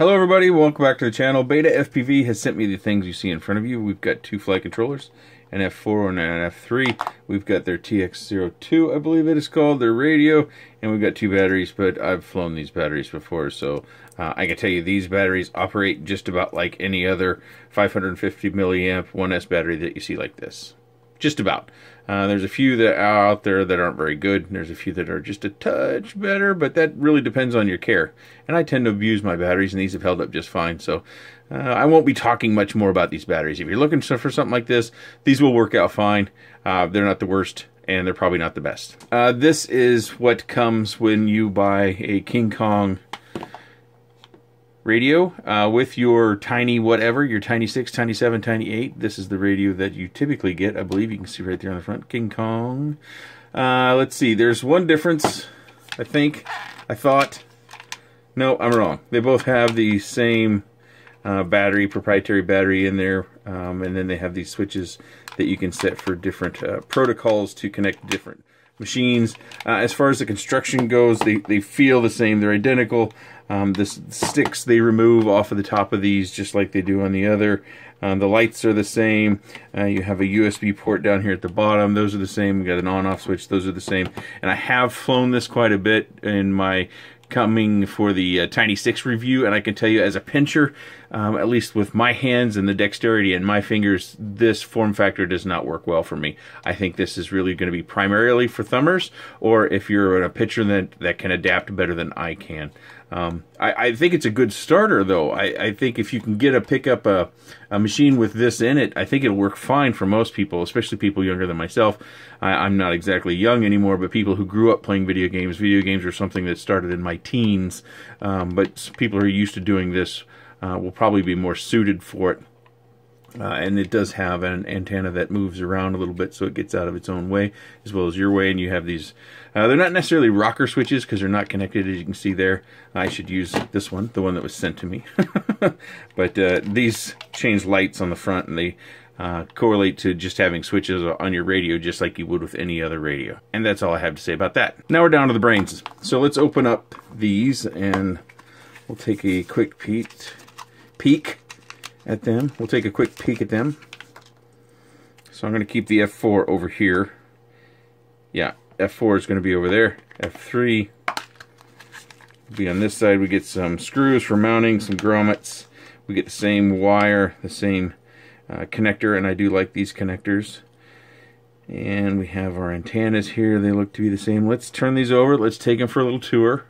Hello everybody, welcome back to the channel. Beta FPV has sent me the things you see in front of you. We've got two flight controllers, an F4 and an F3. We've got their TX02, I believe it is called, their radio, and we've got two batteries, but I've flown these batteries before, so uh, I can tell you these batteries operate just about like any other 550 milliamp 1S battery that you see like this just about. Uh, there's a few that are out there that aren't very good. There's a few that are just a touch better, but that really depends on your care. And I tend to abuse my batteries, and these have held up just fine. So uh, I won't be talking much more about these batteries. If you're looking for something like this, these will work out fine. Uh, they're not the worst, and they're probably not the best. Uh, this is what comes when you buy a King Kong radio uh, with your tiny whatever, your tiny 6, tiny 7, tiny 8. This is the radio that you typically get. I believe you can see right there on the front. King Kong. Uh, let's see. There's one difference, I think. I thought. No, I'm wrong. They both have the same uh, battery, proprietary battery in there. Um, and then they have these switches that you can set for different uh, protocols to connect different machines. Uh, as far as the construction goes, they, they feel the same. They're identical. Um, the sticks they remove off of the top of these just like they do on the other. Um, the lights are the same. Uh, you have a USB port down here at the bottom. Those are the same. We got an on-off switch. Those are the same. And I have flown this quite a bit in my coming for the uh, Tiny 6 review, and I can tell you as a pincher, um, at least with my hands and the dexterity and my fingers, this form factor does not work well for me. I think this is really going to be primarily for thumbers, or if you're a pincher that, that can adapt better than I can. Um, I, I, think it's a good starter, though. I, I, think if you can get a pick up a, a machine with this in it, I think it'll work fine for most people, especially people younger than myself. I, am not exactly young anymore, but people who grew up playing video games. Video games are something that started in my teens, um, but people who are used to doing this uh, will probably be more suited for it. Uh, and it does have an antenna that moves around a little bit so it gets out of its own way as well as your way and you have these uh, they're not necessarily rocker switches because they're not connected as you can see there. I should use this one the one that was sent to me. But uh, these change lights on the front and they uh, correlate to just having switches on your radio just like you would with any other radio. And that's all I have to say about that. Now we're down to the brains. So let's open up these and we'll take a quick peek peek at them. We'll take a quick peek at them. So I'm going to keep the F4 over here. Yeah, F4 is going to be over there. F3 will be on this side. We get some screws for mounting, some grommets. We get the same wire, the same uh, connector, and I do like these connectors. And we have our antennas here. They look to be the same. Let's turn these over. Let's take them for a little tour.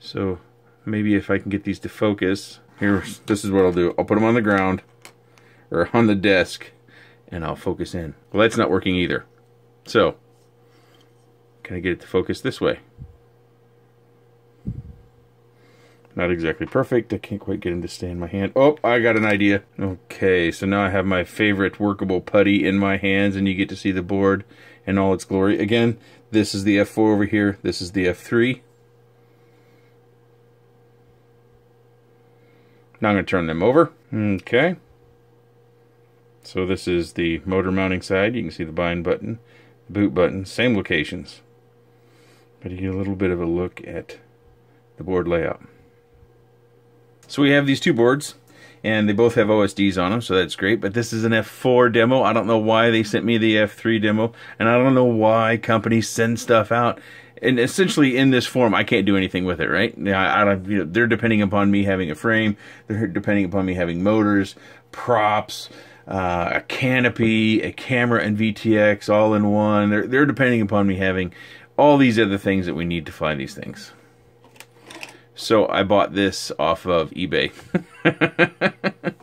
So maybe if I can get these to focus. Here, this is what I'll do. I'll put them on the ground or on the desk and I'll focus in. Well, that's not working either. So, can I get it to focus this way? Not exactly perfect. I can't quite get him to stay in my hand. Oh, I got an idea. Okay, so now I have my favorite workable putty in my hands and you get to see the board in all its glory. Again, this is the F4 over here. This is the F3. Now I'm going to turn them over. Okay. So this is the motor mounting side. You can see the bind button, boot button, same locations. But you get a little bit of a look at the board layout. So we have these two boards, and they both have OSDs on them, so that's great. But this is an F4 demo. I don't know why they sent me the F3 demo, and I don't know why companies send stuff out and essentially in this form, I can't do anything with it, right? I, I you know, they're depending upon me having a frame. They're depending upon me having motors, props, uh, a canopy, a camera, and VTX all in one. They're they're depending upon me having all these other things that we need to fly these things. So I bought this off of eBay.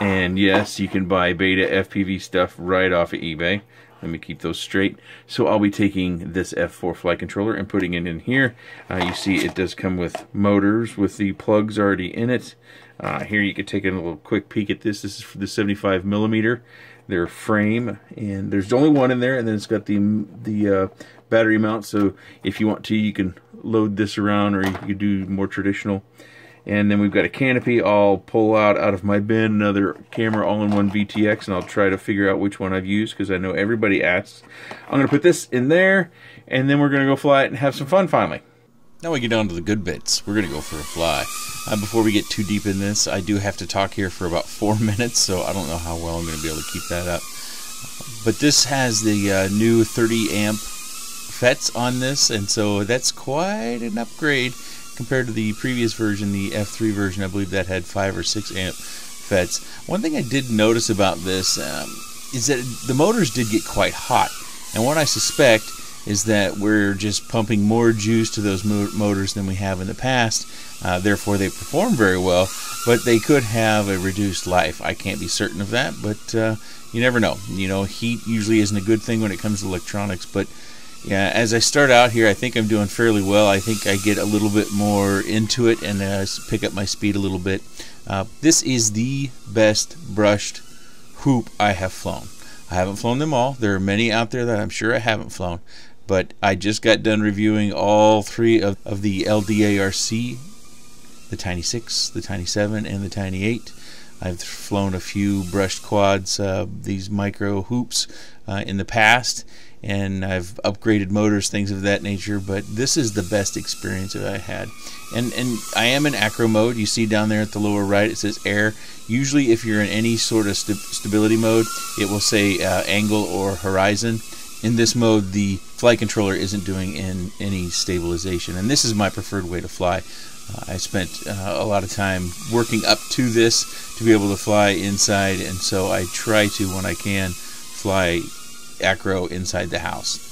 and yes, you can buy beta FPV stuff right off of eBay. Let me keep those straight. So I'll be taking this F4 flight controller and putting it in here. Uh, you see it does come with motors with the plugs already in it. Uh, here you can take a little quick peek at this. This is for the 75 millimeter, their frame, and there's only one in there, and then it's got the the uh, battery mount. So if you want to, you can load this around, or you can do more traditional. And then we've got a canopy. I'll pull out out of my bin another camera all-in-one VTX, and I'll try to figure out which one I've used because I know everybody asks. I'm going to put this in there, and then we're going to go fly it and have some fun finally. Now we get down to the good bits. We're going to go for a fly. Uh, before we get too deep in this, I do have to talk here for about four minutes, so I don't know how well I'm going to be able to keep that up. But this has the uh, new 30 amp FETs on this, and so that's quite an upgrade compared to the previous version, the F3 version. I believe that had 5 or 6 amp FETs. One thing I did notice about this um, is that the motors did get quite hot, and what I suspect is that we're just pumping more juice to those motors than we have in the past. Uh, therefore, they perform very well, but they could have a reduced life. I can't be certain of that, but uh, you never know. You know, heat usually isn't a good thing when it comes to electronics, but yeah, as I start out here, I think I'm doing fairly well. I think I get a little bit more into it and uh, pick up my speed a little bit. Uh, this is the best brushed whoop I have flown. I haven't flown them all. There are many out there that I'm sure I haven't flown but I just got done reviewing all three of, of the LDARC the Tiny 6, the Tiny 7, and the Tiny 8. I've flown a few brushed quads, uh, these micro whoops, uh, in the past, and I've upgraded motors, things of that nature. But this is the best experience that I had, and and I am in acro mode. You see down there at the lower right, it says air. Usually, if you're in any sort of st stability mode, it will say uh, angle or horizon in this mode the flight controller isn't doing in any stabilization and this is my preferred way to fly uh, I spent uh, a lot of time working up to this to be able to fly inside and so I try to when I can fly acro inside the house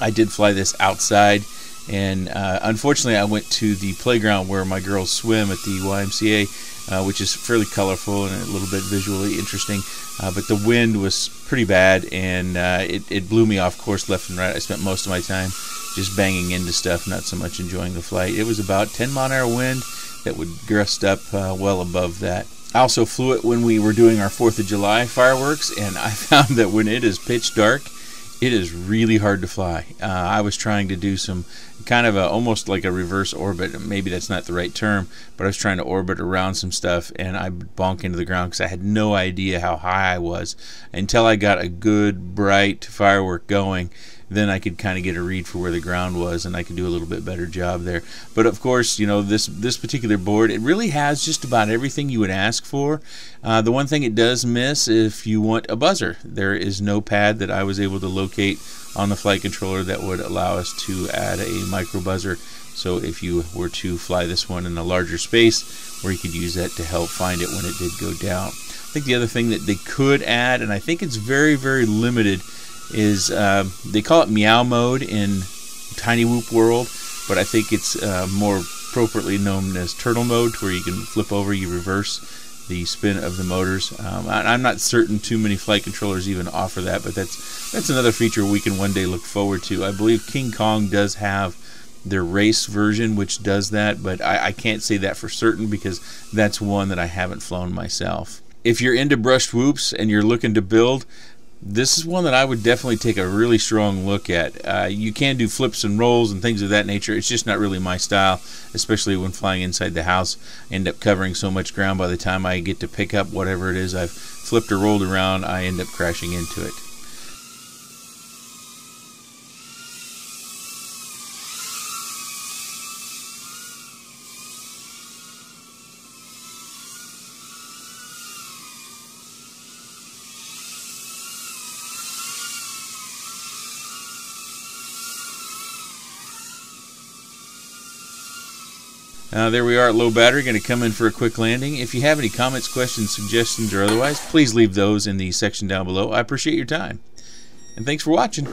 I did fly this outside and uh, unfortunately I went to the playground where my girls swim at the YMCA uh, which is fairly colorful and a little bit visually interesting. Uh, but the wind was pretty bad, and uh, it, it blew me off course left and right. I spent most of my time just banging into stuff, not so much enjoying the flight. It was about 10 mile an hour wind that would gust up uh, well above that. I also flew it when we were doing our 4th of July fireworks, and I found that when it is pitch dark, it is really hard to fly. Uh, I was trying to do some kind of a, almost like a reverse orbit. Maybe that's not the right term, but I was trying to orbit around some stuff and I bonk into the ground because I had no idea how high I was until I got a good bright firework going then I could kind of get a read for where the ground was, and I could do a little bit better job there. But of course, you know this this particular board, it really has just about everything you would ask for. Uh, the one thing it does miss, if you want a buzzer, there is no pad that I was able to locate on the flight controller that would allow us to add a micro buzzer. So if you were to fly this one in a larger space, where you could use that to help find it when it did go down. I think the other thing that they could add, and I think it's very, very limited, is uh, they call it meow mode in Tiny Whoop World, but I think it's uh, more appropriately known as turtle mode, where you can flip over, you reverse the spin of the motors. Um, I'm not certain too many flight controllers even offer that, but that's that's another feature we can one day look forward to. I believe King Kong does have their race version, which does that, but I, I can't say that for certain because that's one that I haven't flown myself. If you're into brushed whoops and you're looking to build, this is one that I would definitely take a really strong look at. Uh, you can do flips and rolls and things of that nature. It's just not really my style, especially when flying inside the house. I end up covering so much ground by the time I get to pick up whatever it is I've flipped or rolled around, I end up crashing into it. Uh, there we are at low battery, going to come in for a quick landing. If you have any comments, questions, suggestions, or otherwise, please leave those in the section down below. I appreciate your time. And thanks for watching.